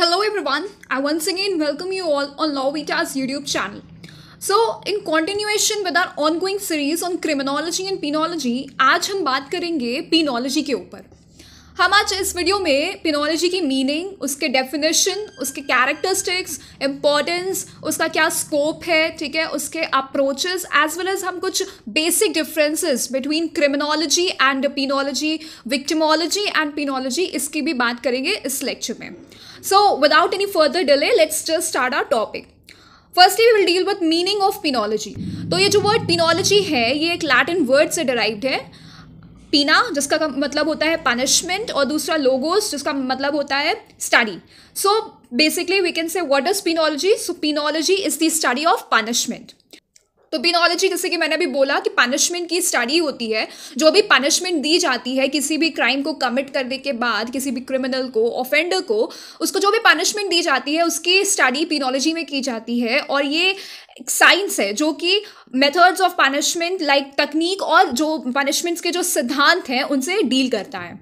Hello everyone, I once again welcome you all on Vita's YouTube channel. So, in continuation with our ongoing series on criminology and penology, आज हम बात करेंगे penology के ऊपर। हम आज इस वीडियो में पिनोलॉजी की मीनिंग उसके डेफिनेशन उसके कैरेक्टरिस्टिक्स इम्पोर्टेंस उसका क्या स्कोप है ठीक है उसके अप्रोचेस एज वेल एज हम कुछ basic differences between criminology and penology victimology and penology इसकी भी बात करेंगे इस लेक्चर में। So without any further delay let's just start our topic firstly we will deal with meaning of penology तो ये जो वर्ड पिनोलॉजी है, ये एक लैटिन वर्ड से डिराइव्ड है. पीना जिसका मतलब होता है पनिशमेंट और दूसरा लोगोस जिसका मतलब होता है study so basically we can say what is penology so penology is the study of punishment तो पिनोलॉजी जैसे कि मैंने अभी बोला कि पनिशमेंट की स्टडी होती है, जो भी पनिशमेंट दी जाती है, किसी भी क्राइम को कमिट करने के बाद, किसी भी क्रिमिनल को ऑफेंडर को, उसको जो भी पनिशमेंट दी जाती है, उसकी स्टडी पिनोलॉजी में की जाती है और ये साइंस है, जो कि मेथड्स ऑफ़ पनिशमेंट लाइक तकनीक और जो पनिशमेंट्स के जो सिद्धांत हैं, उनसे डील करता है।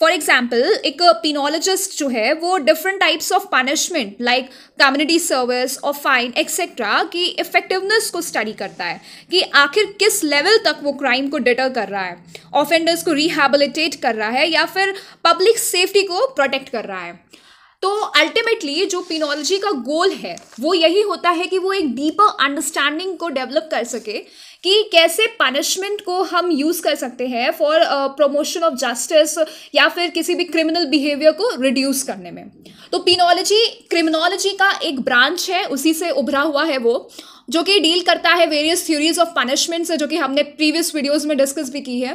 फॉर एग्ज़ाम्पल एक पिनोलॉजिस्ट जो है, वो different types of punishment like community service और फाइन एक्सेट्रा की इफेक्टिवनेस को स्टडी करता है, कि आखिर किस लेवल तक वो क्राइम को डिटर कर रहा है ऑफेंडर्स को रिहेबिलिटेट कर रहा है, या फिर पब्लिक सेफ्टी को प्रोटेक्ट कर रहा है। तो अल्टीमेटली जो पिनोलॉजी का गोल है, वो यही होता है कि वो एक डीपर अंडरस्टैंडिंग को डेवलप कर सके कि कैसे पनिशमेंट को हम यूज़ कर सकते हैं फॉर प्रमोशन ऑफ़ जस्टिस या फिर किसी भी क्रिमिनल बिहेवियर को रिड्यूस करने में। तो पिनोलॉजी क्रिमिनोलॉजी का एक ब्रांच है उसी से उभरा हुआ है वो जो कि डील करता है वेरियस थ्योरीज ऑफ़ पनिशमेंट से जो कि हमने प्रीवियस वीडियोज़ में डिस्कस भी की है।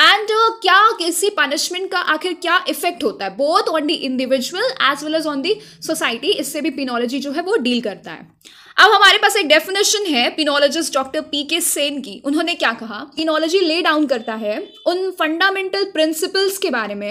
एंड uh, क्या किसी पनिशमेंट का आखिर क्या इफ़ेक्ट होता है both on the individual as well as on the society इससे भी पिनोलॉजी जो है वो डील करता है। अब हमारे पास एक डेफिनेशन है पिनोलॉजिस्ट डॉक्टर पी के सेन की। उन्होंने क्या कहा? पिनोलॉजी ले डाउन करता है उन फंडामेंटल प्रिंसिपल्स के बारे में।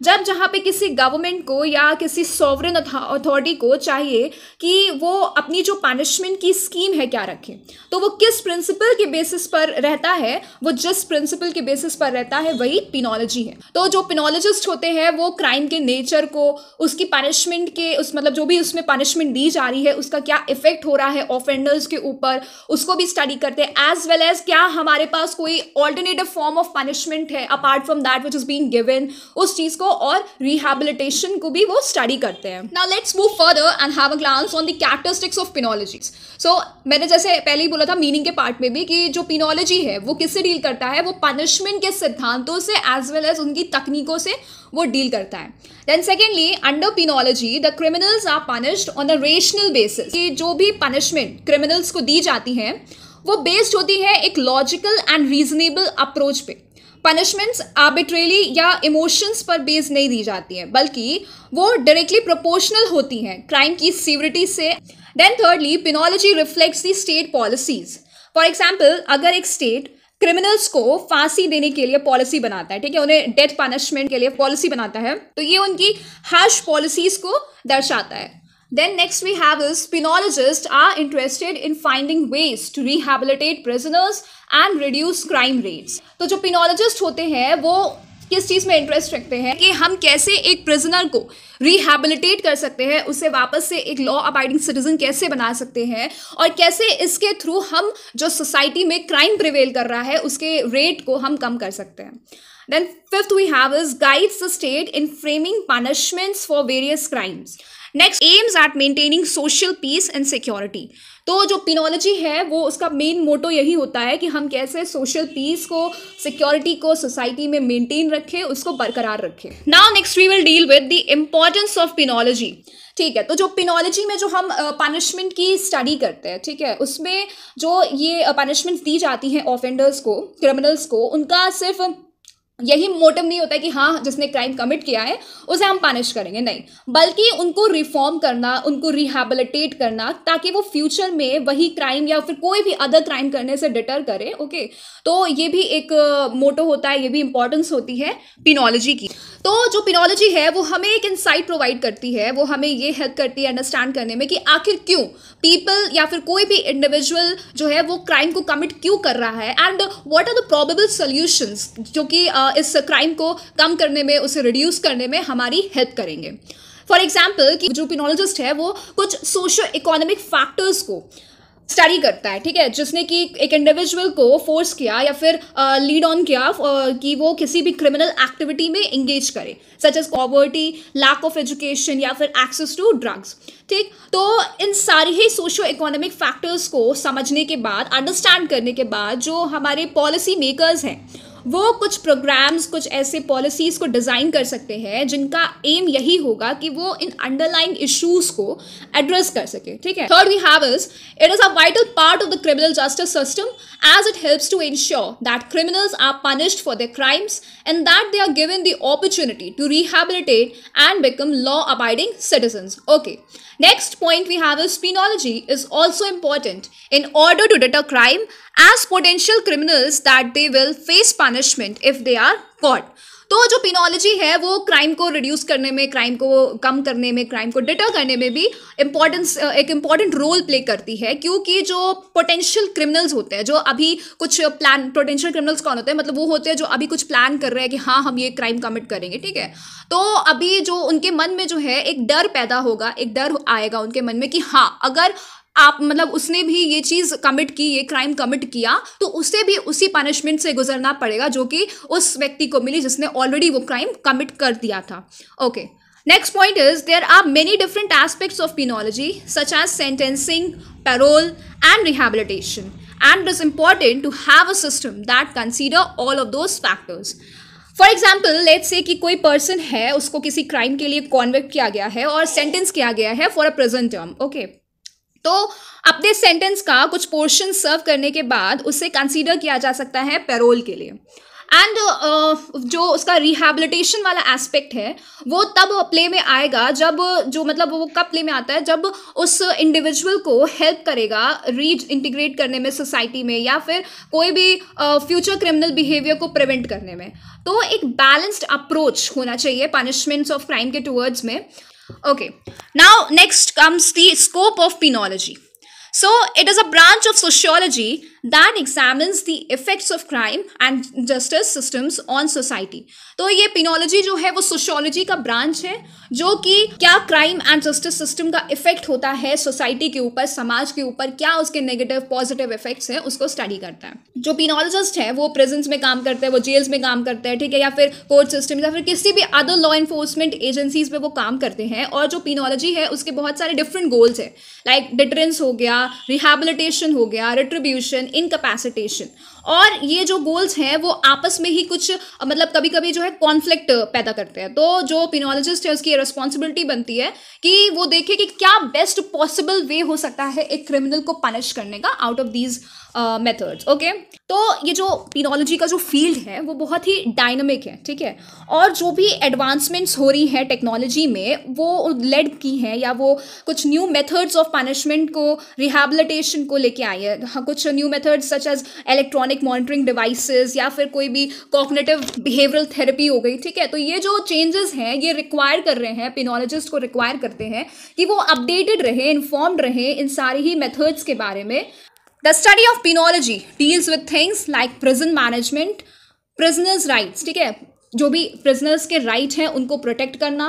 जब जहाँ पे किसी गवर्नमेंट को या किसी सॉवरन अथॉरिटी को चाहिए कि वो अपनी जो पनिशमेंट की स्कीम है क्या रखे तो वो किस प्रिंसिपल के बेसिस पर रहता है, वो जिस प्रिंसिपल के बेसिस पर रहता है, वही पिनोलॉजी है। तो जो पिनोलॉजिस्ट होते हैं, वो क्राइम के नेचर को, उसकी पनिशमेंट के, उस मतलब जो भी उसमें पनिशमेंट दी जा रही है, उसका क्या इफ़ेक्ट हो रहा है ऑफेंडर्स के ऊपर, उसको भी स्टडी करते हैं एज वेल एज क्या हमारे पास कोई ऑल्टरनेटिव फॉर्म ऑफ़ पनिशमेंट है apart from that which is been given उस चीज़ को को और रिहेबिलिटेशन को भी वो स्टडी करते हैं। Now let's move further and have a glance on the characteristics of penology so मैंने जैसे पहले ही बोला था मीनिंग के पार्ट में भी कि जो पिनोलॉजी है, वो किससे डील करता है? वो पनिशमेंट के सिद्धांतों से एज वेल एज उनकी तकनीकों से वो डील करता है। Then secondly under penology the criminals are punished on a rational basis कि जो भी पनिशमेंट क्रिमिनल्स को दी जाती है, वो बेस्ड होती है एक लॉजिकल एंड रीजनेबल अप्रोच पे। पनिशमेंट्स आर्बिट्रेली या इमोशंस पर बेस नहीं दी जाती हैं, बल्कि वो डायरेक्टली प्रोपोर्शनल होती हैं क्राइम की सीवरिटी से। Then thirdly penology reflects the state policies for example अगर एक स्टेट क्रिमिनल्स को फांसी देने के लिए पॉलिसी बनाता है, ठीक है, उन्हें डेथ पनिशमेंट के लिए पॉलिसी बनाता है तो ये उनकी हैश पॉलिसीज़ को दर्शाता है। Then next we have is penologists are interested in finding ways to rehabilitate prisoners and reduce crime rates. तो जो पिनोलॉजिस्ट होते हैं, वो किस चीज़ में इंटरेस्ट रखते हैं? कि हम कैसे एक प्रिजनर को रिहेबिलिटेट कर सकते हैं, उसे वापस से एक लॉ अबाइडिंग सिटीजन कैसे बना सकते हैं? और कैसे इसके थ्रू हम जो सोसाइटी में क्राइम प्रिवेल कर रहा है, उसके रेट को हम कम कर सकते हैं? Then fifth we have is guides the state in framing punishments for various crimes next aims at maintaining social peace and security तो जो पिनोलॉजी है, वो उसका मेन मोटो यही होता है कि हम कैसे सोशल पीस को सिक्योरिटी को सोसाइटी में मेंटेन रखें, उसको बरकरार रखें। Now next we will deal with the importance of penology ठीक है तो जो पिनोलॉजी में जो हम पनिशमेंट की स्टडी करते हैं, ठीक है, उसमें जो ये पनिशमेंट दी जाती हैं ऑफेंडर्स को क्रिमिनल्स को, उनका सिर्फ़ यही मोटिव नहीं होता है कि हाँ जिसने क्राइम कमिट किया है, उसे हम पनिश करेंगे। नहीं। बल्कि उनको रिफॉर्म करना, उनको रिहेबिलिटेट करना, ताकि वो फ्यूचर में वही क्राइम या फिर कोई भी अदर क्राइम करने से डिटर करे ओके तो ये भी एक मोटो होता है, ये भी इंपॉर्टेंस होती है पिनोलॉजी की। तो जो पिनोलॉजी है, वो हमें एक इंसाइट प्रोवाइड करती है, वो हमें ये हेल्प करती है अंडरस्टैंड करने में कि आखिर क्यों? पीपल या फिर कोई भी इंडिविजुअल जो है, वो क्राइम को कमिट क्यों कर रहा है? And what are the probable solutions जो कि इस क्राइम को कम करने में, उसे रिड्यूस करने में हमारी हेल्प करेंगे। फॉर एग्ज़ाम्पल कि जो पिनोलॉजिस्ट है, वो कुछ सोशो इकोनॉमिक फैक्टर्स को स्टडी करता है, ठीक है? जिसने कि एक इंडिविजुअल को फोर्स किया या फिर लीड ऑन किया कि वो किसी भी क्रिमिनल एक्टिविटी में इंगेज करे such as poverty lack of education या फिर एक्सेस टू ड्रग्स ठीक? तो इन सारी ही सोशो इकोनॉमिक फैक्टर्स को समझने के बाद अंडरस्टैंड करने के बाद, जो हमारे पॉलिसी मेकर्स हैं वो कुछ प्रोग्राम्स कुछ ऐसे पॉलिसीज़ को डिज़ाइन कर सकते हैं, जिनका एम यही होगा कि वो इन अंडरलाइन इश्यूज़ को एड्रेस कर सके, ठीक है? Third we have is it is a vital part of the criminal justice system as it helps to ensure that criminals are punished for the crimes and that they are given the opportunity to rehabilitate and become law abiding citizen okay next point we have is penology is also important in order to deter crime as potential criminals that they will face punish if they are caught. तो जो penology है, वो crime को reduce करने में crime को कम करने में क्राइम को डिटर करने में भी इम्पॉर्टेंस एक इंपॉर्टेंट रोल प्ले करती है, क्योंकि जो पोटेंशियल क्रिमिनल्स होते हैं, जो अभी कुछ प्लान पोटेंशियल क्रिमिनल्स कौन होते हैं मतलब वो होते हैं जो अभी कुछ प्लान कर रहे हैं कि हाँ हम ये क्राइम कमिट करेंगे, ठीक है तो अभी जो उनके मन में जो है, एक डर पैदा होगा, एक डर आएगा उनके मन में कि हाँ अगर आप मतलब उसने भी ये चीज़ कमिट की, ये क्राइम कमिट किया तो उसे भी उसी पनिशमेंट से गुजरना पड़ेगा जो कि उस व्यक्ति को मिली जिसने ऑलरेडी वो क्राइम कमिट कर दिया था। Okay next point is there are many different aspects of penology such as sentencing parole and rehabilitation and it is important to have a system that consider all of those factors for example let say कि कोई person है, उसको किसी crime के लिए convict किया गया है और सेंटेंस किया गया है for a present term okay तो अपने सेंटेंस का कुछ पोर्शन सर्व करने के बाद उसे कंसीडर किया जा सकता है पेरोल के लिए। एंड uh, जो उसका रिहेबिलिटेशन वाला एस्पेक्ट है वो तब प्ले में आएगा जब जो मतलब वो कब प्ले में आता है? जब उस इंडिविजुअल को हेल्प करेगा री इंटीग्रेट करने में सोसाइटी में या फिर कोई भी फ्यूचर क्रिमिनल बिहेवियर को प्रिवेंट करने में। तो एक बैलेंस्ड अप्रोच होना चाहिए पनिशमेंट्स ऑफ़ क्राइम के टूवर्ड्स में। Okay, now next comes the scope of penology. So, it is a branch of sociology that examines the effects of crime and justice systems on society. तो ये penology जो है, वो sociology का branch है, जो कि क्या क्राइम एंड जस्टिस सिस्टम का इफ़ेक्ट होता है सोसाइटी के ऊपर, समाज के ऊपर, क्या उसके नेगेटिव पॉजिटिव इफेक्ट्स हैं, उसको स्टडी करता है जो पिनोलॉजिस्ट है, वो प्रेजेंस में काम करते हैं, वो जेल्स में काम करते हैं, ठीक है, या फिर कोर्ट सिस्टम या फिर किसी भी अदर लॉ इन्फोर्समेंट एजेंसीज में वो काम करते हैं, और जो पिनोलॉजी है, उसके बहुत सारे डिफरेंट गोल्स है लाइक डिटरेंस हो गया रिहेबिलिटेशन हो गया रिट्रीब्यूशन incapacitation. और ये जो गोल्स हैं, वो आपस में ही कुछ मतलब कभी कभी जो है कॉन्फ्लिक्ट पैदा करते हैं। तो जो पिनोलॉजिस्ट है, उसकी रिस्पॉन्सिबिलिटी बनती है कि वो देखे कि क्या बेस्ट पॉसिबल वे हो सकता है एक क्रिमिनल को पनिश करने का out of these methods okay तो ये जो पिनोलॉजी का जो फ़ील्ड है, वो बहुत ही डायनमिक है, ठीक है? और जो भी एडवांसमेंट्स हो रही हैं टेक्नोलॉजी में, वो लेड की हैं या वो कुछ न्यू मेथड्स ऑफ़ पनिशमेंट को रिहेबिलिटेशन को लेके आई है। हाँ कुछ new methods such as electronic monitoring devices या फिर कोई भी कॉग्नेटिव बिहेवियरल थेरेपी हो गई, ठीक है? तो ये जो चेंजेस हैं, ये रिक्वायर कर रहे हैं पिनोलॉजिस्ट को रिक्वायर करते हैं कि वो अपडेटेड रहे इन्फॉर्म्ड रहे इन सारी ही मेथड्स के बारे में। The study of penology deals with things like prison management prisoners rights ठीक है? जो भी प्रिजनर्स के राइट हैं, उनको प्रोटेक्ट करना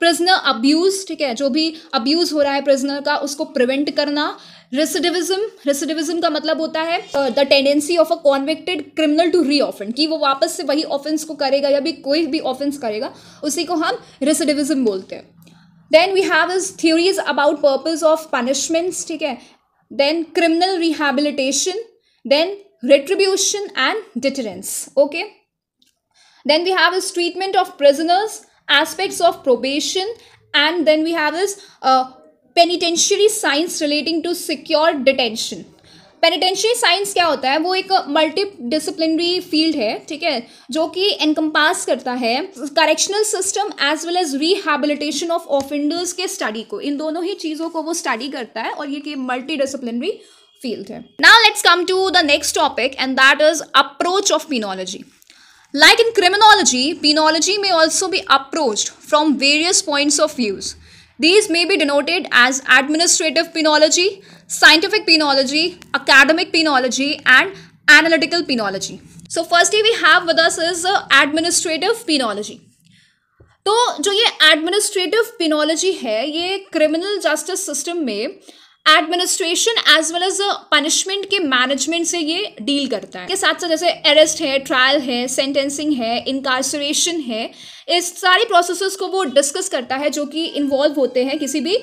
प्रिजनर अब्यूज ठीक है, जो भी अब्यूज हो रहा है प्रिजनर का, उसको प्रिवेंट करना रेसिडिविज्म रेसिडिविज्म का मतलब होता है the tendency of a convicted criminal to reoffend कि वो वापस से वही ऑफेंस को करेगा या भी कोई भी ऑफेंस करेगा, उसी को हम रेसिडिविज्म बोलते हैं then we have is theories about purpose of punishments ठीक है then criminal rehabilitation then retribution and deterrence. Okay. Then we have is treatment of prisoners, aspects of probation, and then we have is uh, penitentiary science relating to secure detention. Penitentiary science क्या होता है? वो एक multi disciplinary field है ठीक है? जो कि एनकम्पास करता है correctional system as well as rehabilitation of offenders के स्टडी को। इन दोनों ही चीज़ों को वो स्टडी करता है और ये मल्टी डिसिप्लिनरी फ़ील्ड है। Now let's come to the next topic and that is approach of penology In criminology, penology may also be approached from various points of views. These may be denoted as administrative penology, scientific penology, academic penology, and analytical penology. So firstly we have with us is uh, administrative penology. तो जो ये administrative penology है ये criminal justice system में administration as well as punishment के management से ये deal करता है। के साथ साथ जैसे अरेस्ट है, ट्रायल है, सेंटेंसिंग है इनकारसरेशन है, इस सारी प्रोसेस को वो डिस्कस करता है जो कि इन्वॉल्व होते हैं किसी भी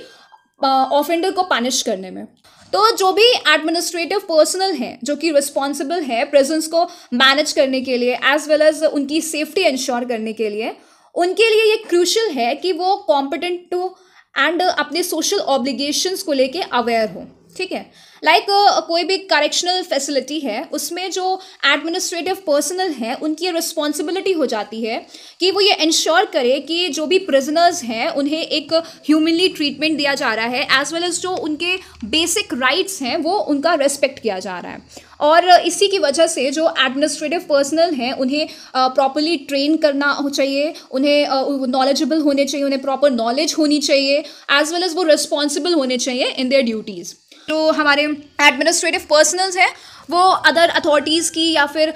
ऑफेंडर को पनिश करने में। तो जो भी एडमिनिस्ट्रेटिव पर्सनल हैं, जो कि रिस्पॉन्सिबल है प्रेजेंस को मैनेज करने के लिए एज वेल एज उनकी सेफ्टी इंश्योर करने के लिए, उनके लिए ये क्रूशल है कि वो कॉम्पिटेंट टू एंड अपने सोशल ऑब्लिगेशंस को लेके अवेयर हो। ठीक है? लाइक like, uh, कोई भी करेक्शनल फैसिलिटी है उसमें जो एडमिनिस्ट्रेटिव पर्सनल हैं उनकी रिस्पॉन्सिबिलिटी हो जाती है कि वो ये इंश्योर करे कि जो भी प्रिजनर्स हैं उन्हें एक ह्यूमनली ट्रीटमेंट दिया जा रहा है एज वेल एज जो उनके बेसिक राइट्स हैं वो उनका रेस्पेक्ट किया जा रहा है। और इसी की वजह से जो एडमिनिस्ट्रेटिव पर्सनल हैं उन्हें प्रॉपरली uh, ट्रेन करना चाहिए उन्हें नॉलेजेबल uh, होने चाहिए उन्हें प्रॉपर नॉलेज होनी चाहिए एज वेल एज वो रिस्पॉन्सिबल होने चाहिए इन देयर ड्यूटीज़ जो हमारे एडमिनिस्ट्रेटिव पर्सनल्स हैं, वो अदर अथॉरिटीज़ की या फिर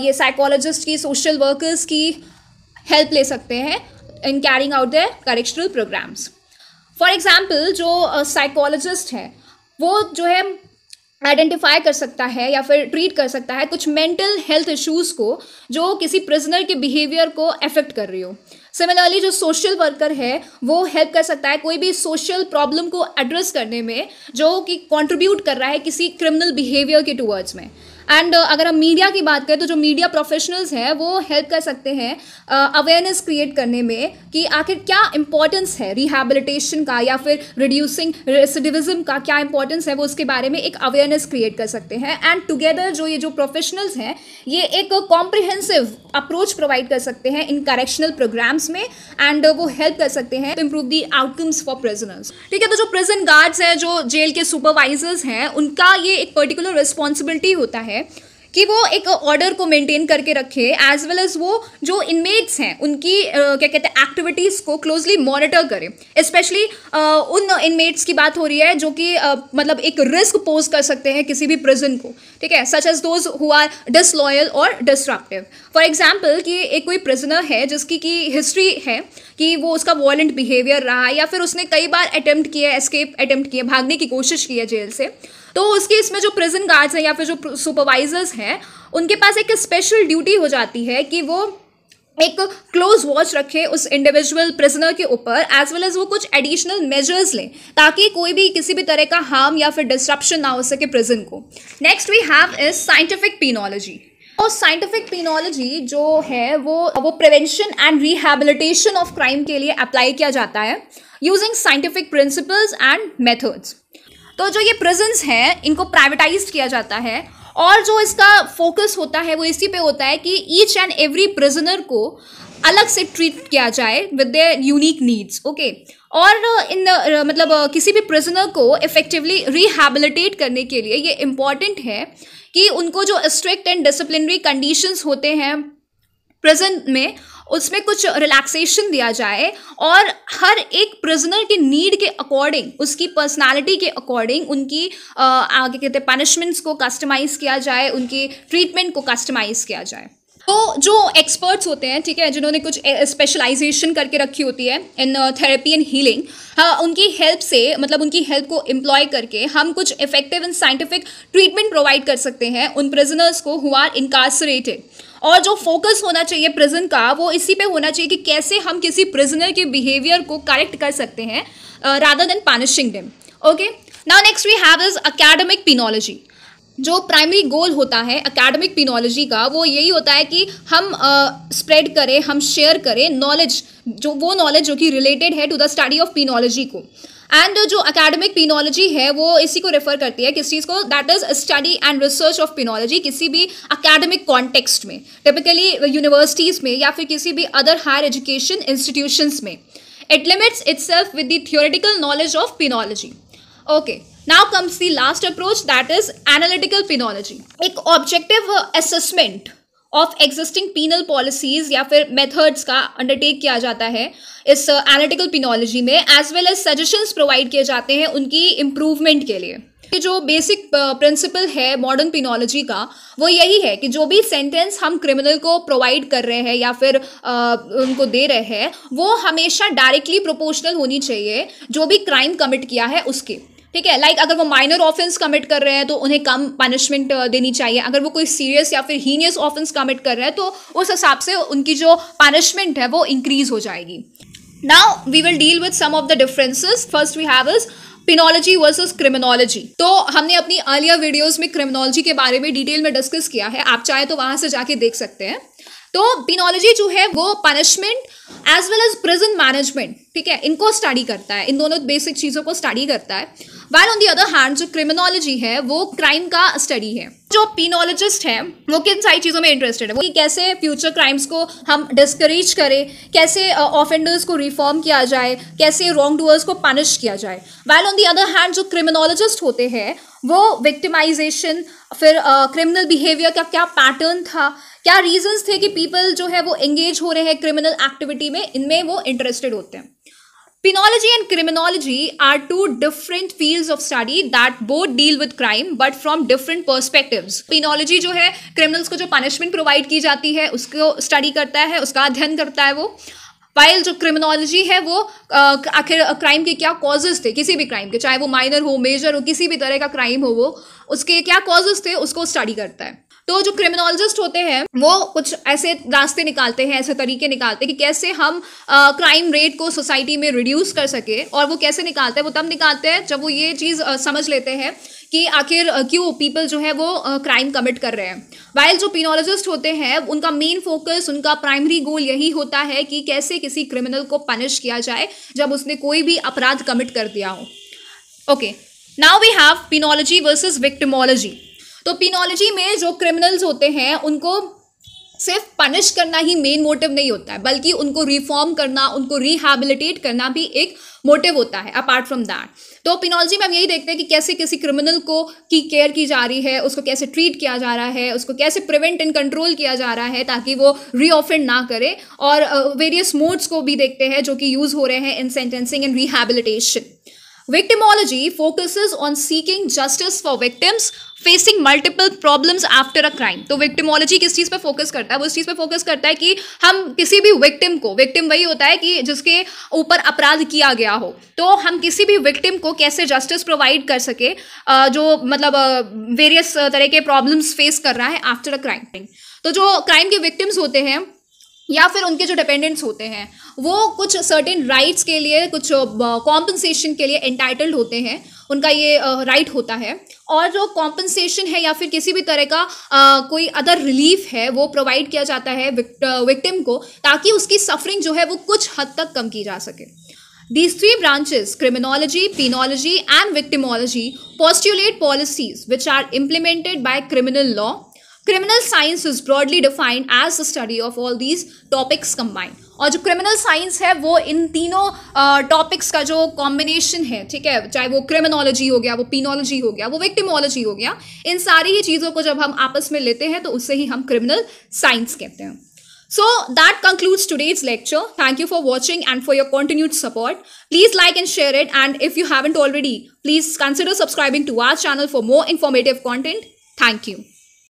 ये साइकोलॉजिस्ट की सोशल वर्कर्स की हेल्प ले सकते हैं in carrying out the correctional programs for example जो साइकोलॉजिस्ट हैं, वो जो है आइडेंटिफाई कर सकता है या फिर ट्रीट कर सकता है कुछ मेंटल हेल्थ इश्यूज़ को जो किसी प्रिजनर के बिहेवियर को अफेक्ट कर रही हो। सिमिलरली जो सोशल वर्कर है, वो हेल्प कर सकता है कोई भी सोशल प्रॉब्लम को एड्रेस करने में, जो कि कंट्रीब्यूट कर रहा है किसी क्रिमिनल बिहेवियर के टूवर्ड्स में। एंड uh, अगर हम मीडिया की बात करें तो जो मीडिया प्रोफेशनल्स हैं वो हेल्प कर सकते हैं अवेयरनेस uh, क्रिएट करने में कि आखिर क्या इंपॉर्टेंस है रिहेबिलिटेशन का या फिर रिड्यूसिंग रेसिडिविज्म का क्या इंपॉर्टेंस है वो उसके बारे में एक अवेयरनेस क्रिएट कर सकते हैं। एंड टुगेदर जो ये जो प्रोफेशनल्स हैं ये एक कॉम्प्रिहेंसिव अप्रोच प्रोवाइड कर सकते हैं इन करेक्शनल प्रोग्राम्स में एंड वो हेल्प कर सकते हैं to improve the outcomes for prisoners ठीक है तो जो प्रिजन गार्ड्स हैं जो जेल के सुपरवाइजर्स हैं उनका ये एक पर्टिकुलर रिस्पॉन्सिबिलिटी होता है कि वो एक ऑर्डर को मेंटेन करके रखे एज वेल एज वो जो इनमेट्स हैं उनकी uh, क्या कहते हैं एक्टिविटीज़ को क्लोजली मॉनिटर करें। स्पेशली uh, उन इनमेट्स की बात हो रही है जो कि uh, मतलब एक रिस्क पोज कर सकते हैं किसी भी प्रिजन को ठीक है? Such as those who are disloyal और डिस्ट्रप्टिव फॉर एग्ज़ाम्पल कि एक कोई प्रिजनर है जिसकी की हिस्ट्री है कि वो उसका वॉलेंट बिहेवियर रहा या फिर उसने कई बार अटेम्प्ट किया एस्केप अटेम्प्ट किया भागने की कोशिश की है जेल से तो उसके इसमें जो प्रिजन गार्ड्स हैं या फिर जो सुपरवाइजर्स हैं, उनके पास एक स्पेशल ड्यूटी हो जाती है कि वो एक क्लोज वॉच रखे उस इंडिविजुअल प्रिजनर के ऊपर एज वेल एज वो कुछ एडिशनल मेजर्स लें, ताकि कोई भी किसी भी तरह का हार्म या फिर डिस्ट्रप्शन ना हो सके प्रिजन को। Next we have is scientific penology और साइंटिफिक पिनोलॉजी जो है, वो वो prevention and rehabilitation of crime के लिए अप्लाई किया जाता है using scientific principles and methods तो जो ये प्रिजन्स हैं, इनको प्राइवेटाइज किया जाता है और जो इसका फोकस होता है, वो इसी पे होता है कि ईच एंड एवरी प्रिजनर को अलग से ट्रीट किया जाए with their unique needs okay और इन मतलब किसी भी प्रिजनर को इफेक्टिवली रिहेबिलिटेट करने के लिए ये इंपॉर्टेंट है कि उनको जो स्ट्रिक्ट एंड डिसिप्लिनरी कंडीशंस होते हैं प्रेजेंट में उसमें कुछ रिलैक्सेशन दिया जाए और हर एक प्रिजनर के नीड के अकॉर्डिंग उसकी पर्सनालिटी के अकॉर्डिंग उनकी आगे कहते हैं पनिशमेंट्स को कस्टमाइज़ किया जाए, उनकी ट्रीटमेंट को कस्टमाइज़ किया जाए। तो जो एक्सपर्ट्स होते हैं, ठीक है, जिन्होंने कुछ स्पेशलाइजेशन करके रखी होती है इन थेरेपी एंड हीलिंग हाँ उनकी हेल्प से मतलब उनकी हेल्प को एम्प्लॉय करके हम कुछ effective and scientific treatment provide कर सकते हैं उन प्रिजनर्स को हु आर इनकारसरेटेड और जो फोकस होना चाहिए प्रिजन का वो इसी पे होना चाहिए कि कैसे हम किसी प्रिजनर के बिहेवियर को करेक्ट कर सकते हैं rather than punishing them okay now next we have is academic penology जो प्राइमरी गोल होता है अकेडमिक पिनोलॉजी का वो यही होता है कि हम स्प्रेड uh, करें हम शेयर करें नॉलेज जो वो नॉलेज जो कि रिलेटेड है to the study of penology को. एंड जो अकेडमिक पिनोलॉजी है, वो इसी को रेफर करती है, किस चीज़ को? That is study and research of penology किसी भी अकेडमिक कॉन्टेक्स्ट में टिपिकली यूनिवर्सिटीज़ में या फिर किसी भी अदर हायर एजुकेशन इंस्टीट्यूशंस में. It limits itself with the theoretical knowledge of penology okay now comes the last approach that is analytical penology एक objective assessment of existing penal policies या फिर methods का अंडरटेक किया जाता है इस analytical penology में as well as suggestions provide किए जाते हैं उनकी इम्प्रूवमेंट के लिए। कि जो बेसिक प्रिंसिपल है मॉडर्न पिनोलॉजी का वो यही है कि जो भी सेंटेंस हम क्रिमिनल को प्रोवाइड कर रहे हैं या फिर आ, उनको दे रहे हैं वो हमेशा डायरेक्टली प्रोपोर्शनल होनी चाहिए जो भी क्राइम कमिट किया है उसके। ठीक है? लाइक अगर वो माइनर ऑफेंस कमिट कर रहे हैं तो उन्हें कम पनिशमेंट देनी चाहिए। अगर वो कोई सीरियस या फिर हीनियस ऑफेंस कमिट कर रहे हैं तो उस हिसाब से उनकी जो पनिशमेंट है, वो इंक्रीज हो जाएगी। Now we will deal with some of the differences first we have is penology versus criminology तो हमने अपनी अर्लियर वीडियोस में क्रिमिनोलॉजी के बारे में डिटेल में डिस्कस किया है। आप चाहे तो वहाँ से जाके देख सकते हैं। तो पिनोलॉजी जो है, वो punishment as well as present management ठीक है इनको स्टडी करता है इन दोनों बेसिक चीज़ों को स्टडी करता है। While on the other hand जो क्रिमिनोलॉजी है वो क्राइम का स्टडी है। जो पिनोलॉजिस्ट है वो किन सारी चीज़ों में इंटरेस्टेड है? वो कि कैसे फ्यूचर क्राइम्स को हम डिस्करेज करें कैसे ऑफेंडर्स uh, को रिफॉर्म किया जाए कैसे रॉन्ग डूअर्स को पनिश किया जाए। Well on the other hand जो क्रिमिनोलॉजिस्ट होते हैं वो विक्टिमाइजेशन फिर क्रिमिनल uh, बिहेवियर का क्या पैटर्न था? क्या रीजंस थे कि पीपल जो है वो एंगेज हो रहे हैं क्रिमिनल एक्टिविटी में? इनमें वो इंटरेस्टेड होते हैं। Penology and criminology are two different fields of study that both deal with crime but from different perspectives. Penology जो है criminals को जो punishment provide की जाती है उसको study करता है उसका अध्ययन करता है वो वाइल जो क्रिमिनोलॉजी है वो आखिर क्राइम के क्या कॉजेज थे किसी भी क्राइम के चाहे वो माइनर हो मेजर हो किसी भी तरह का क्राइम हो वो उसके क्या कॉजेज थे उसको स्टडी करता है तो जो क्रिमिनोलॉजिस्ट होते हैं, वो कुछ ऐसे रास्ते निकालते हैं, ऐसे तरीके निकालते हैं कि कैसे हम क्राइम रेट को सोसाइटी में रिड्यूस कर सके और वो कैसे निकालते हैं, वो तब निकालते हैं जब वो ये चीज़ समझ लेते हैं कि आखिर क्यों पीपल जो है वो क्राइम कमिट कर रहे हैं। वाइल जो पिनोलॉजिस्ट होते हैं, उनका मेन फोकस उनका प्राइमरी गोल यही होता है कि कैसे किसी क्रिमिनल को पनिश किया जाए जब उसने कोई भी अपराध कमिट कर दिया हो। Okay now we have penology versus victimology तो पिनोलॉजी में जो क्रिमिनल्स होते हैं उनको सिर्फ़ पनिश करना ही मेन मोटिव नहीं होता है बल्कि उनको रिफॉर्म करना उनको रिहेबिलिटेट करना भी एक मोटिव होता है अपार्ट फ्रॉम दैट तो पिनोलॉजी में हम यही देखते हैं कि कैसे किसी क्रिमिनल को की केयर की जा रही है उसको कैसे ट्रीट किया जा रहा है उसको कैसे प्रिवेंट एंड कंट्रोल किया जा रहा है ताकि वो रीऑफेंड ना करे। और वेरियस uh, मोड्स को भी देखते हैं जो कि यूज़ हो रहे हैं in sentencing and rehabilitation Victimology focuses on seeking justice for victims, facing multiple problems after a crime. तो victimology किस चीज़ पर फोकस करता है? वो इस चीज़ पर फोकस करता है कि हम किसी भी विक्टिम को विक्टिम वही होता है कि जिसके ऊपर अपराध किया गया हो। तो हम किसी भी विक्टिम को कैसे जस्टिस प्रोवाइड कर सके जो मतलब वेरियस तरह के प्रॉब्लम्स फेस कर रहा है आफ्टर अ क्राइम तो जो क्राइम के विक्टिम्स होते हैं या फिर उनके जो डिपेंडेंट्स होते हैं वो कुछ सर्टेन राइट्स के लिए कुछ कॉम्पनसेशन के लिए एंटाइटल्ड होते हैं। उनका ये राइट होता है। और जो कॉम्पनसेशन है या फिर किसी भी तरह का आ, कोई अदर रिलीफ है वो प्रोवाइड किया जाता है विक्टिम को ताकि उसकी सफरिंग जो है वो कुछ हद तक कम की जा सके। These three branches, criminology, penology, and victimology, postulate policies which are implemented by criminal law criminal science is broadly defined as the study of all these topics combined और जो क्रिमिनल साइंस है वो इन तीनों टॉपिक्स uh, का जो combination है ठीक है चाहे वो क्रिमिनोलॉजी हो गया वो पिनोलॉजी हो गया वो विक्टिमोलॉजी हो गया इन सारी ही चीज़ों को जब हम आपस में लेते हैं तो उससे ही हम क्रिमिनल साइंस कहते हैं। So that concludes today's lecture thank you for watching and for your continued support please like and share it and if you haven't already please consider subscribing to our channel for more informative content thank you